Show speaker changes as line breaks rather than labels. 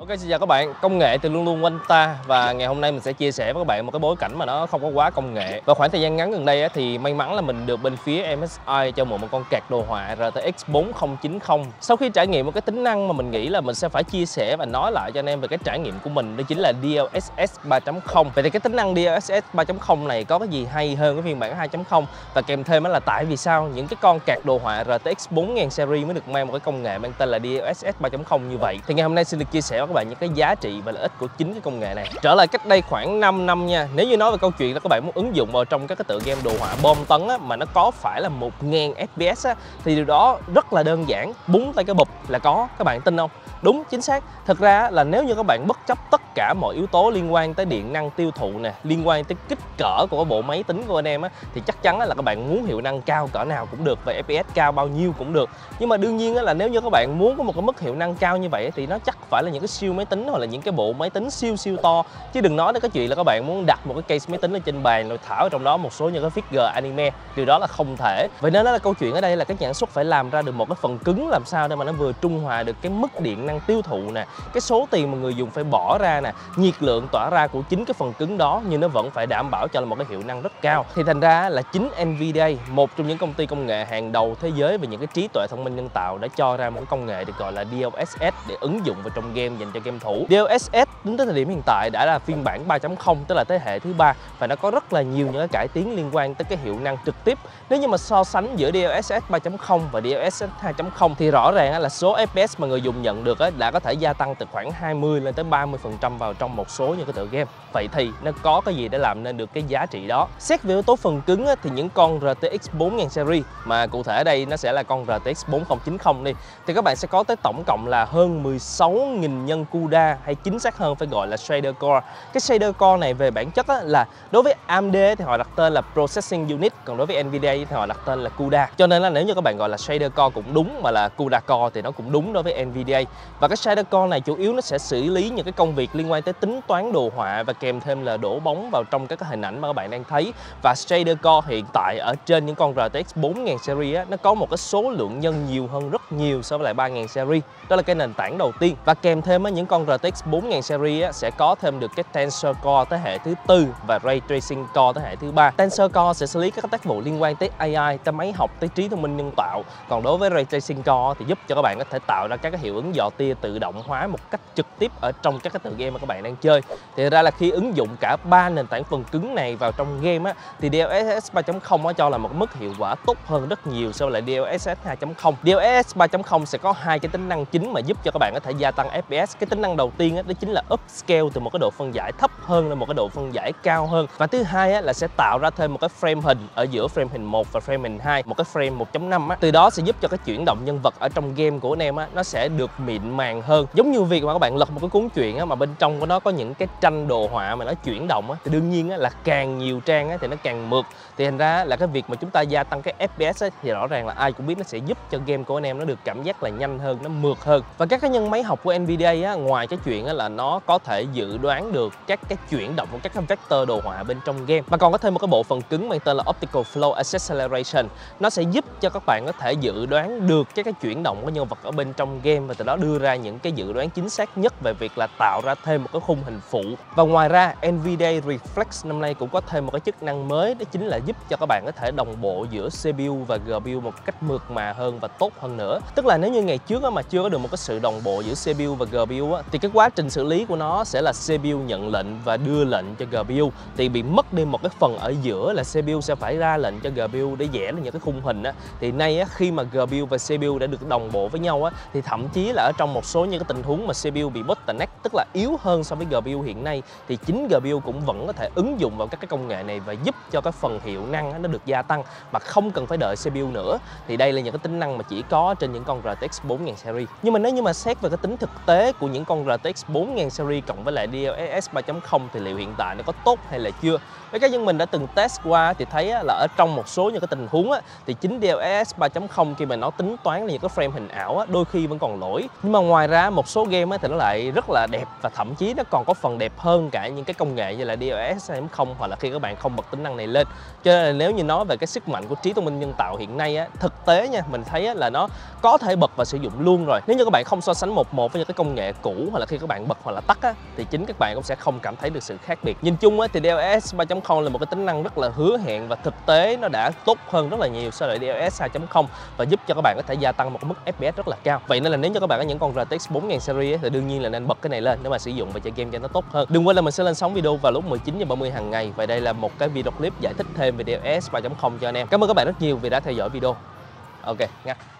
Ok xin chào các bạn, công nghệ thì luôn luôn quanh ta và ngày hôm nay mình sẽ chia sẻ với các bạn một cái bối cảnh mà nó không có quá công nghệ. Và khoảng thời gian ngắn gần đây thì may mắn là mình được bên phía MSI cho mượn một con card đồ họa RTX 4090 Sau khi trải nghiệm một cái tính năng mà mình nghĩ là mình sẽ phải chia sẻ và nói lại cho anh em về cái trải nghiệm của mình đó chính là DLSS 3.0 Vậy thì cái tính năng DLSS 3.0 này có cái gì hay hơn cái phiên bản 2.0 và kèm thêm đó là tại vì sao những cái con card đồ họa RTX 4000 series mới được mang một cái công nghệ mang tên là DLSS 3.0 như vậy? Thì ngày hôm nay xin được chia sẻ với các bạn những cái giá trị và lợi ích của chính cái công nghệ này. Trở lại cách đây khoảng 5 năm nha nếu như nói về câu chuyện là các bạn muốn ứng dụng vào trong các cái tựa game đồ họa bom tấn á, mà nó có phải là 1000 fps á, thì điều đó rất là đơn giản búng tay cái bụp là có. Các bạn tin không? Đúng chính xác. Thật ra là nếu như các bạn bất chấp tất cả mọi yếu tố liên quan tới điện năng tiêu thụ nè liên quan tới kích cỡ của bộ máy tính của anh em á thì chắc chắn là các bạn muốn hiệu năng cao cỡ nào cũng được và fps cao bao nhiêu cũng được. Nhưng mà đương nhiên là nếu như các bạn muốn có một cái mức hiệu năng cao như vậy thì nó chắc phải là những cái siêu máy tính hoặc là những cái bộ máy tính siêu siêu to. Chứ đừng nói đến cái chuyện là các bạn muốn đặt một cái case máy tính lên trên bàn rồi thả ở trong đó một số những cái figure anime. Điều đó là không thể. Vậy nên đó là câu chuyện ở đây là các nhà sản xuất phải làm ra được một cái phần cứng làm sao để mà nó vừa trung hòa được cái mức điện năng tiêu thụ nè, cái số tiền mà người dùng phải bỏ ra nè, nhiệt lượng tỏa ra của chính cái phần cứng đó, nhưng nó vẫn phải đảm bảo cho là một cái hiệu năng rất cao. Thì thành ra là chính Nvidia, một trong những công ty công nghệ hàng đầu thế giới về những cái trí tuệ thông minh nhân tạo đã cho ra một cái công nghệ được gọi là DLSS để ứng dụng vào trong game dành cho game thủ. DLSS đến tới thời điểm hiện tại đã là phiên bản 3.0 tức là thế hệ thứ ba và nó có rất là nhiều những cái cải tiến liên quan tới cái hiệu năng trực tiếp. Nếu như mà so sánh giữa DLSS 3.0 và DLSS 2.0 thì rõ ràng là số FPS mà người dùng nhận được đã có thể gia tăng từ khoảng 20 lên tới 30% vào trong một số những cái tựa game. Vậy thì nó có cái gì để làm nên được cái giá trị đó? Xét về yếu tố phần cứng thì những con RTX 4000 series, mà cụ thể ở đây nó sẽ là con RTX 4090 đi, thì các bạn sẽ có tới tổng cộng là hơn 16.000 nhân nhân CUDA hay chính xác hơn phải gọi là shader core. Cái shader core này về bản chất là đối với AMD thì họ đặt tên là processing unit còn đối với Nvidia thì họ đặt tên là CUDA. Cho nên là nếu như các bạn gọi là shader core cũng đúng mà là CUDA core thì nó cũng đúng đối với Nvidia. Và cái shader core này chủ yếu nó sẽ xử lý những cái công việc liên quan tới tính toán đồ họa và kèm thêm là đổ bóng vào trong các cái hình ảnh mà các bạn đang thấy. Và shader core hiện tại ở trên những con RTX 4000 series á, nó có một cái số lượng nhân nhiều hơn rất nhiều so với lại 3000 series. Đó là cái nền tảng đầu tiên. Và kèm thêm á, những con RTX 4000 series á, sẽ có thêm được cái Tensor Core thế hệ thứ tư và Ray Tracing Core thế hệ thứ ba. Tensor Core sẽ xử lý các tác vụ liên quan tới AI, tới máy học, tới trí thông minh nhân tạo. Còn đối với Ray Tracing Core thì giúp cho các bạn có thể tạo ra các cái hiệu ứng dò tia tự động hóa một cách trực tiếp ở trong các cái tựa game mà các bạn đang chơi. Thì ra là khi ứng dụng cả ba nền tảng phần cứng này vào trong game á thì DLSS 3.0 cho là một mức hiệu quả tốt hơn rất nhiều so với lại DLSS 2.0 DLSS 3.0 sẽ có hai cái tính năng chính mà giúp cho các bạn có thể gia tăng FPS cái tính năng đầu tiên đó chính là upscale từ một cái độ phân giải thấp hơn lên một cái độ phân giải cao hơn. Và thứ hai á, là sẽ tạo ra thêm một cái frame hình ở giữa frame hình 1 và frame hình 2 một cái frame 1.5 từ đó sẽ giúp cho cái chuyển động nhân vật ở trong game của anh em á nó sẽ được mịn màng hơn. Giống như việc mà các bạn lật một cái cuốn truyện á, mà bên trong của nó có những cái tranh đồ họa mà nó chuyển động á, thì đương nhiên á, là càng nhiều trang á, thì nó càng mượt. Thì thành ra là cái việc mà chúng ta gia tăng cái FPS á, thì rõ ràng là ai cũng biết nó sẽ giúp cho game của anh em nó được cảm giác là nhanh hơn nó mượt hơn. Và các cái nhân máy học của Nvidia á, ngoài cái chuyện á, là nó có thể dự đoán được các cái chuyển động của các cái vector đồ họa bên trong game. Mà còn có thêm một cái bộ phận cứng mang tên là Optical Flow Acceleration. Nó sẽ giúp cho các bạn có thể dự đoán được các cái chuyển động của nhân vật ở bên trong game và từ đó đưa ra những cái dự đoán chính xác nhất về việc là tạo ra thêm một cái khung hình phụ. Và ngoài ra Nvidia Reflex năm nay cũng có thêm một cái chức năng mới đó chính là giúp cho các bạn có thể đồng bộ giữa CPU và GPU một cách mượt mà hơn và tốt hơn nữa. Tức là nếu như ngày trước mà chưa có được một cái sự đồng bộ giữa CPU và GPU thì cái quá trình xử lý của nó sẽ là CPU nhận lệnh và đưa lệnh cho GPU thì bị mất đi một cái phần ở giữa là CPU sẽ phải ra lệnh cho GPU để vẽ ra những cái khung hình á thì nay á, khi mà GPU và CPU đã được đồng bộ với nhau á thì thậm chí là ở trong một số những cái tình huống mà CPU bị bottleneck tức là yếu hơn so với GPU hiện nay thì chính GPU cũng vẫn có thể ứng dụng vào các cái công nghệ này và giúp cho cái phần hiệu năng á, nó được gia tăng mà không cần phải đợi CPU nữa thì đây là những cái tính năng mà chỉ có trên những con RTX 4000 series nhưng mà nếu như mà xét về cái tính thực tế của những con RTX 4000 series cộng với lại DLSS 3.0 thì liệu hiện tại nó có tốt hay là chưa? Với cá nhân mình đã từng test qua thì thấy là ở trong một số những cái tình huống á, thì chính DLSS 3.0 khi mà nó tính toán là những cái frame hình ảo á, đôi khi vẫn còn lỗi. Nhưng mà ngoài ra một số game á, thì nó lại rất là đẹp và thậm chí nó còn có phần đẹp hơn cả những cái công nghệ như là DLSS 3.0 hoặc là khi các bạn không bật tính năng này lên. Cho nên là nếu như nói về cái sức mạnh của trí thông minh nhân tạo hiện nay á, thực tế nha mình thấy á, là nó có thể bật và sử dụng luôn rồi. Nếu như các bạn không so sánh một một với những cái công nghệ cũ hoặc là khi các bạn bật hoặc là tắt á, thì chính các bạn cũng sẽ không cảm thấy được sự khác biệt. Nhìn chung á, thì DLSS 3.0 là một cái tính năng rất là hứa hẹn và thực tế nó đã tốt hơn rất là nhiều so với DLSS 2.0 và giúp cho các bạn có thể gia tăng một cái mức FPS rất là cao. Vậy nên là nếu cho các bạn có những con RTX 4000 series á, thì đương nhiên là nên bật cái này lên để mà sử dụng và chơi game cho nó tốt hơn. Đừng quên là mình sẽ lên sóng video vào lúc 19 giờ 30 hàng ngày. Và đây là một cái video clip giải thích thêm về DLSS 3.0 cho anh em. Cảm ơn các bạn rất nhiều vì đã theo dõi video. Ok ngắt